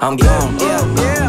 I'm gone. Yeah, yeah.